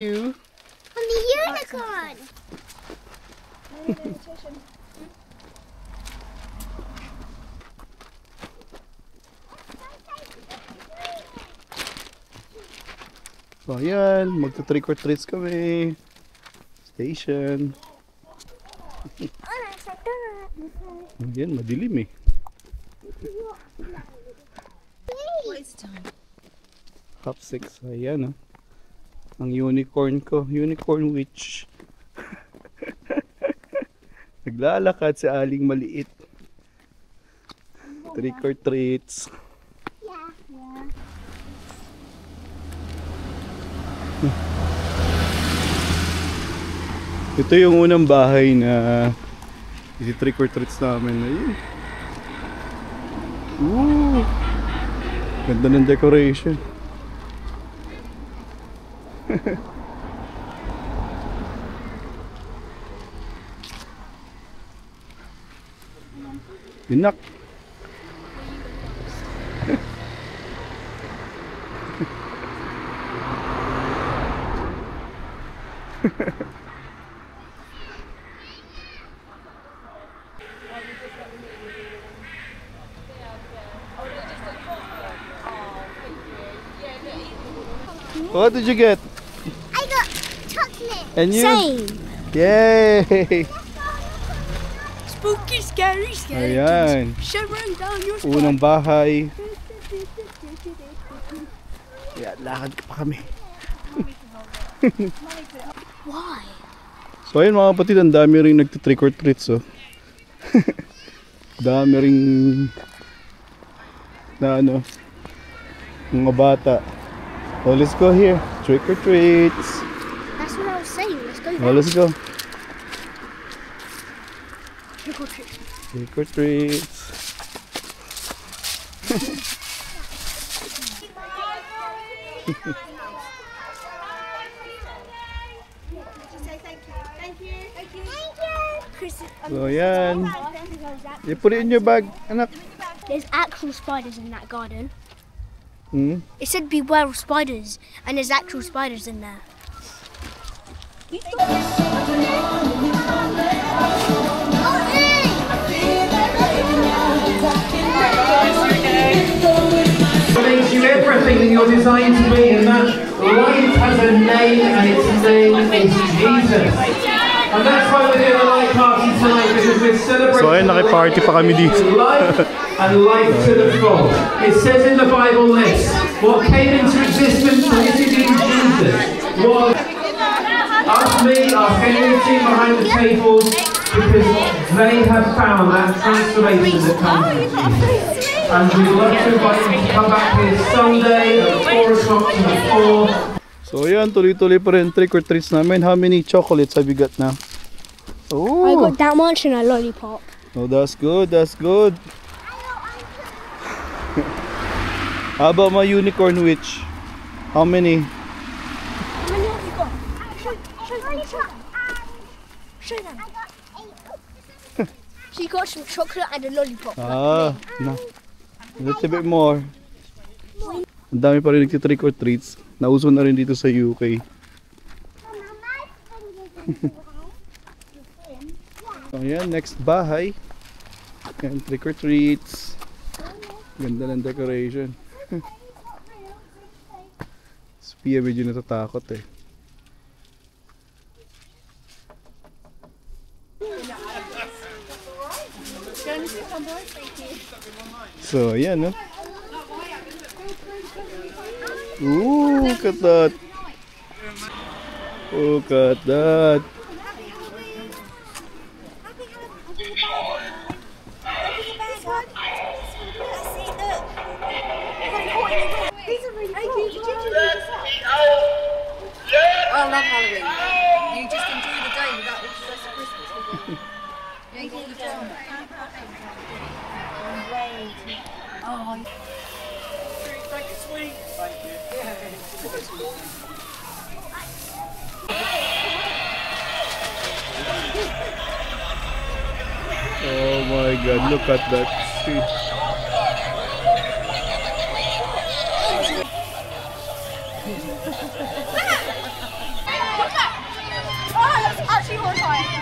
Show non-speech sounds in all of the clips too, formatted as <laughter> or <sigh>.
you. On the unicorn. So ayan, magta trick or treats kami. Station. <laughs> Ayan, madilim eh. Half six. Ayan oh. Ang unicorn ko. Unicorn witch. <laughs> Naglalakad sa aling maliit. Trick or treats. Yeah. Yeah. Ito yung unang bahay na isi trick or treats namin. Ayun. Ooh. Ganda ng decoration. <laughs> Inak. <laughs> What did you get? And you? Same. Yay! Spooky, scary, scary. Ayan. Shivering down your spine. Unang bahay. Yan, lakad ka pa kami. Why? So ayun mga kapatid, ang dami rin nagtitrick or treats oh. <laughs> dami ring na ano mga bata. So let's go here. Trick or treats. Saying. Let's go. Trick or treat. Trick or treats. You. So yan. You put it in your bag, anak. there's actual spiders in that garden. Hmm? It said beware of spiders, and there's actual spiders in there. Makes you everything that you're designed to be, and that light has a name, and its name is Jesus. And that's why we're doing a light party tonight, because we're celebrating So ayun, nakiparty pa kami dito. life and life to the full. It says in the Bible this, what came into existence literally in Jesus was us, me, our community behind the tables, because they have found that transformation that comes from Jesus. And we'd love to invite you to come back here Sunday at 4 o'clock to 4. So yan, tuloy-tuloy pa rin trick or treats namin. How many chocolates have you got now? I Oh, got that much and a lollipop. oh that's good, that's good. <laughs> How about my unicorn witch? How many? Show, them. You got some chocolate and a lollipop. Ah, na. Little bit more. Ang dami pa rin nagtitrick or treats. Nauso na rin dito sa UK. So <laughs> yan, next bahay. Yan, trick or treats. Ganda ng decoration. <laughs> Si Pia medyo natatakot eh. So, ayan, no? Ooh, look at that. Look at that. I love Halloween. You just enjoy the day without the stress of Christmas. <laughs> on. Thank you, sweetie. Thank you. oh my god, look at that. <laughs> oh, that's actually horrifying.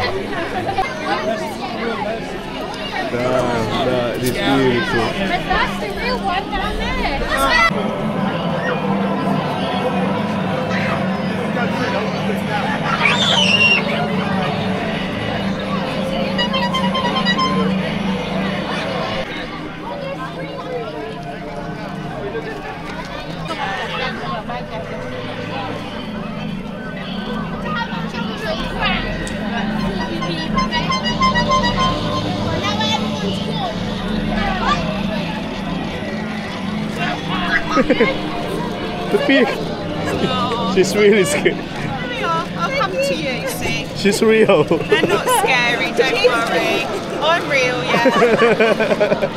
Damn, that is beautiful. But that's the real one down there. Tree. Sophia. She's really scared. I'll come to you, see. She's real. They're not scary, don't worry. I'm real, yeah.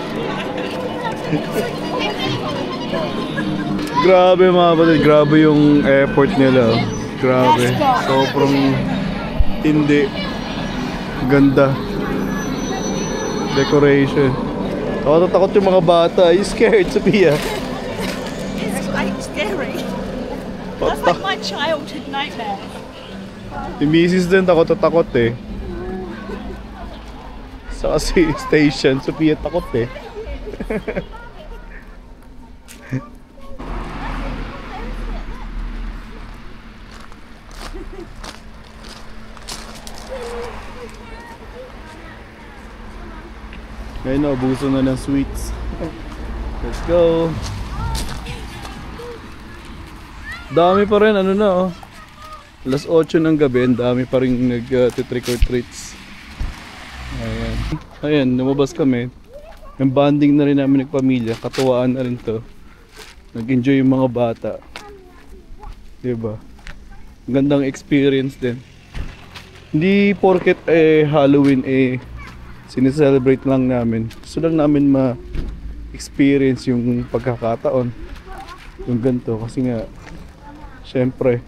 Grabe mga kapatid, grabe yung effort nila. oh. Grabe. Sobrang hindi. Ganda. Decoration. Takot na takot yung mga bata. You scared, Sophia? That's like my childhood nightmare. Yung misis din takot na takot eh. Sa kasi station, Sophia takot eh. Ngayon na, ubuso na ng sweets. Let's go. Dami pa rin, ano na oh. Alas 8 ng gabi, dami pa rin nag-trick or treats. Ayan. Ayan, lumabas kami. Yung bonding na rin namin ng pamilya, katuwaan na rin to. Nag-enjoy yung mga bata. Diba? Gandang experience din. Hindi porket eh Halloween eh sineselebrate lang namin. Gusto lang namin ma-experience yung pagkakataon. Yung ganito kasi nga syempre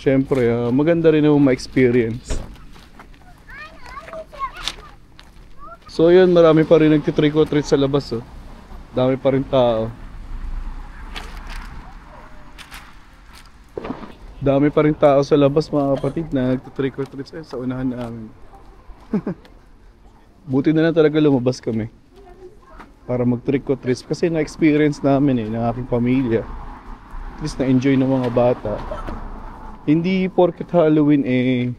syempre ah, maganda rin naman ma-experience. So yun, marami pa rin nagtitrick or treat sa labas oh. Dami pa rin tao. Dami pa rin tao sa labas mga kapatid na nagtitrick or treat sa, sa unahan namin. <laughs> Buti na lang talaga lumabas kami. Para mag-trick or treat kasi na-experience namin eh ng aking pamilya. Least na-enjoy ng mga bata. Hindi porket Halloween eh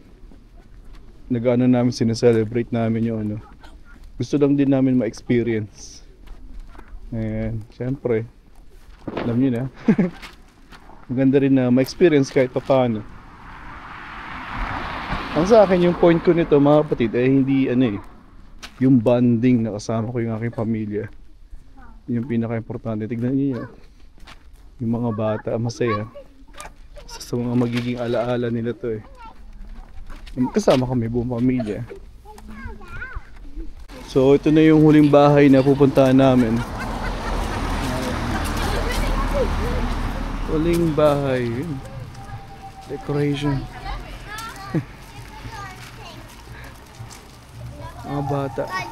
nag-ano namin sineselebrate namin yung ano. Gusto lang din namin ma-experience. Ayan, syempre. Alam niyo na. <laughs> Maganda rin na ma-experience kahit pa paano. Ang sa akin yung point ko nito mga kapatid ay hindi ano eh. Yung bonding na kasama ko yung aking pamilya. Yun Yung pinaka-importante. Tignan niyo yun. Yung mga bata masaya. Isa sa mga magiging alaala nila to eh. Kasama kami buong pamilya. So ito na yung huling bahay na pupuntahan namin. Huling bahay. Decoration. <laughs> Mga bata.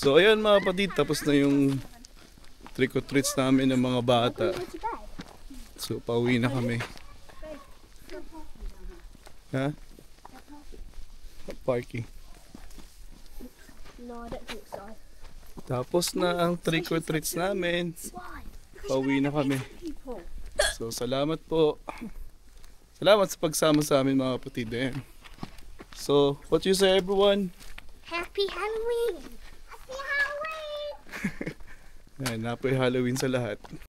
So ayun mga kapatid, tapos na yung trick or treats namin ng mga bata. So pauwi na kami. Ha? Parking. No, I don't. Tapos na ang trick or treats namin. Pauwi na kami. So salamat po. Salamat sa pagsama sa amin mga kapatid. Ayan. So, what you say everyone? Happy Halloween! Ayan, happy Halloween sa lahat.